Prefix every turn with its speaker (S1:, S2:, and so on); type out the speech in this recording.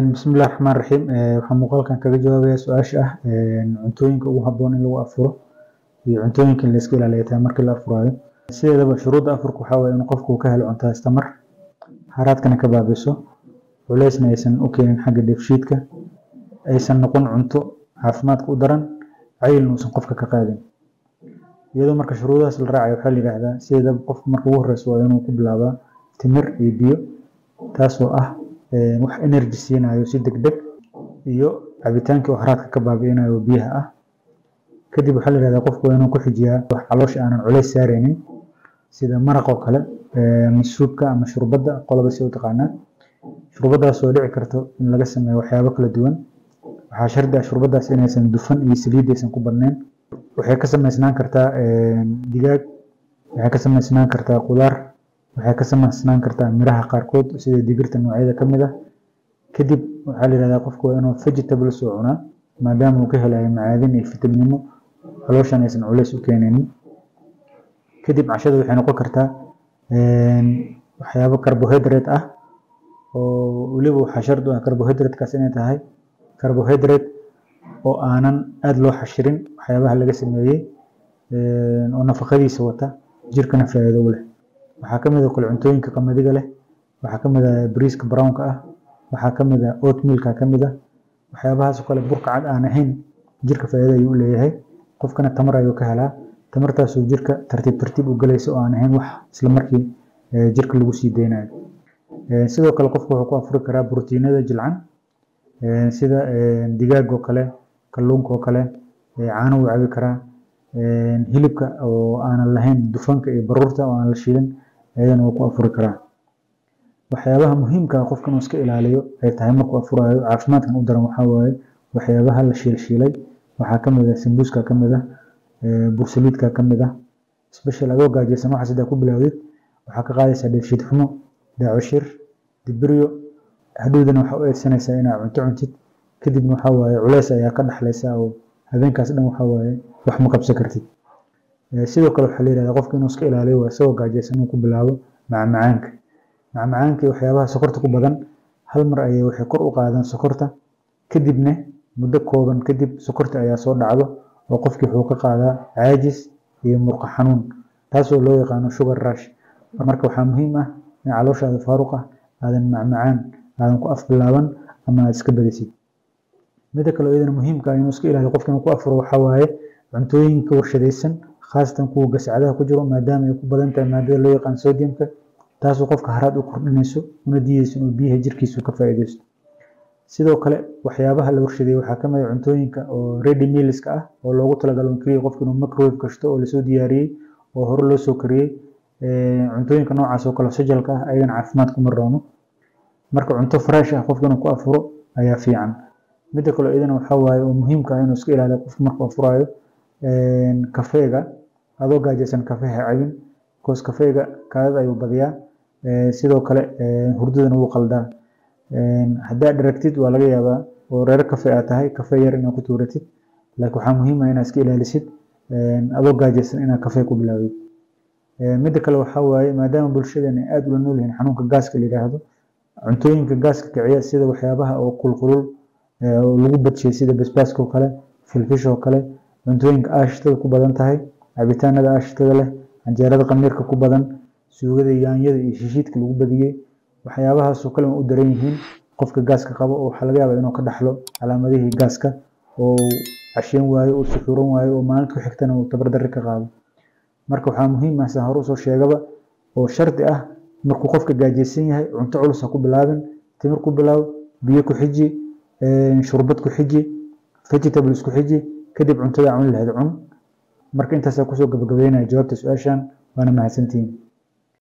S1: bismillahi raxmaan raxiim waxaan muuqaalkan kaga jawaabayaa su'aasha ah. Cuntooyinka ugu habboon in lagu afuro iyo cuntooyinka in la iska ilaaliyo markii la afuraayo. Sideedaba shuruudda afurka waxaa waaye in qofku ka helo cunto istamar haraadkana ka baabiso culeysna aysan u keenin xagga dheefshiidka aysan noqon cunto caafimaadka u daran cayilna uusan qofka ka qaadin. Iyadoo marka shuruudahaas la raacayo waxaa la yidhaahdaa sideedaba qofka marka ugu horeysa waa inuu ku bilaabaa timir iyo biyo taasoo ah wax energy siinayo si degdeg iyo cabitaankii oo haraadka ka baabi'inayo biyaha ah. Kadib waxaa la yidhahdaa qofku waa inuu ku xijiyaa wax caloosha aanan culeys saaraynin sida maraq oo kale ama suubka ama shurbadda qolaba si u taqaanaa. Shurbaddaas dhici karto in laga sameeyo waxyaabo kala duwan. Waxaa shardi ah shurbaddaas inaysan dufan iyo saliid aysan ku badnayn. Waxay ka samaysnaan kartaa digaag. Waxay ka samaysnaan kartaa qudaar waxay ka samaysnaan kartaa miraha qaarkood sida digirta noocyada ka mid ah. Kadib waxaa la yidhahdaa qofku waa inuu vegetables oo cunaa maadaama uu ka helayo macaadin iyo fitaminimo calooshan aysan culays u keenaynin kadib cashada waxay noqon kartaa waxyaabo carbohydrate ah oo weliba waxaa shardi u ah carbohydrate-kaas inay tahay carbohydrate oo aanan aada loo xashirin waxyaabaha laga sameeyey oo nafaqadiisa wata jirkana faa'iido u leh waxaa ka mid ah kale cuntooyinka qamadiga leh waxaa ka mid ah bariiska brownka ah waxaa ka mid ah oatmealka ka mid ah waxyaabahaas oo kale burka cad aan ahayn jirka faa'iido ayuu u leeyahay. Qofkana tamar ayuu ka helaa. Tamartaasoo jirka tartiib tartiib u galaysa oo aan ahayn wax isla markii jirka lagu sii deynayo sidoo kale qofku wuxuu ku afuri karaa borotiinada jilcan sida digaag oo kale kalluunka oo kale caano cabi karaa. Hilibka oo aanan lahayn dufanka iyo baruurta oo aan la shiilin ayadana wuu ku afuri karaa waxyaabaha muhiimka ah iska ilaaliyo ay tahay markuu afuraayo caafimaadkan u daran waxaa waaye waxyaabaha la shiilshiilay waxaa ka mid ah sambuuska ka ah bursaliidka ka mid ah special adoo gaajaysan waxaa sidaa ku bilowdid waxaa ka qaadaysaa dheefshiid xumo daacashir dibiryo hadhowdana waxaa u eedsanaysaa inaad cunto cuntid kadibna waxaa waaye culeys ayaa ka dhaxlaysa oo habeenkaas dhan waxaa waaye wax ma qabsan kartid sidoo kale waxaa la yidhahdaa qofka inuu iska ilaaliyo waa isagoo gaajaysan inuu ku bilaabo macmacaanka. Macmacaanka iyo waxyaabaha sokorta ku badan hal mar ayay waxay kor u qaadaan sokorta. Kadibna muddo kooban kadib sokorta ayaa soo dhacdo oo qofkii wuxuu ka qaadaa caajis iyo murqo xanuun taasoo loo yaqaano sugar rush. Marka waxaa muhiim ah in calooshaada faaruq ah aadan macmacaan aadan ku afbilaaban ama aad iska badisid mida kale iyadana muhiimka ah inuu iska ilaaliyo qofka inuu ku afuro waxaa waaye cuntooyinka warshadaysan khaasatan kuwa gascadaha ku jiro maadaama ay ku badan tahay maadada loo yaqaan sodiumka taasoo qofka haraad u kordhinayso una diidayso inuu biyaha jirkiisu ka faa'iidaysto sidoo kale waxyaabaha la warshadeeyey waxaa ka mid ah cuntooyinka oo ready mealska ah oo loogu talagalo keliya qofka inuu microwave gashto oo la soo diyaariyey oo hore loo soo kariyey cuntooyinka noocaas oo kale sajalka ah ayagana caafimaad kuma roono marka cunto fresh ah qofka inuu ku afuro ayaa fiican midda kale iyadana waxaa waaye oo muhiimka ah inuu iska ilaaliyo qofka markuu afuraayo kafeega adoo gaajaysan kafe ha cabin because kafeega kaadada ayuu badiyaa. Sidoo kale hurdadana wuu qaldaa. Haddaad dharagtid waa laga yaabaa oo reero kafe aad tahay kafe yar inaad ku tuuratid. Laakiin waxaa muhiim ah inaad iska ilaalisid adoo gaajaysan inaad kafe ku bilaawdid midda kale waxaa waaye maadaama bulshadana aad ula nool yihiin xanuunka gaaska la yidhaahdo cuntooyinka gaaska kiciya sida waxyaabaha oo kulkulul oo lagu badshiyay sida basbaaska oo kale filfish oo kale cuntooyinka aashitada ku badan tahay cabitaanada aashitada leh canjeerada qamiirka ku badan suugada yaanyada iyo shishiidka lagu badiyey waxyaabahaasoo kale u daran yihiin qofka gaaska qabo oo waxaa laga yaabaa inuu ka dhaxlo calaamadihii gaaska oo casheyn waayo oo suxuuran waayo oo maalinta ku xigtana uu tabardarri ka qaado. Marka waxaa muhiim ah saan hore u soo sheegaba oo shardi ah markuu qofka gaajaysan yahay cunto culus ha ku bilaabin timir ku bilaaw biyo ku xiji shurbad ku xiji vegetables ku xiji kadib cuntada cuni lahayd cun marka intaasaa ku soo gabagabeynaya jawaabta su'aashan waana mahadsantihiin